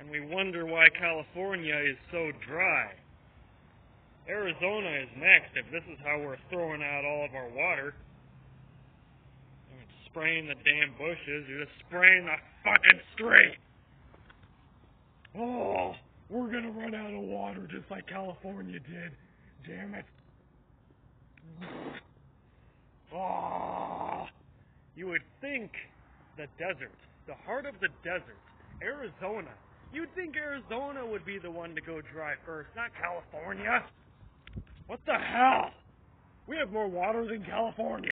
and we wonder why California is so dry. Arizona is next if this is how we're throwing out all of our water. And spraying the damn bushes, you're just spraying the fucking street. Oh, we're gonna run out of water just like California did. Damn it. Oh, you would think the desert, the heart of the desert, Arizona. You'd think Arizona would be the one to go dry first, not California. What the hell? We have more water than California.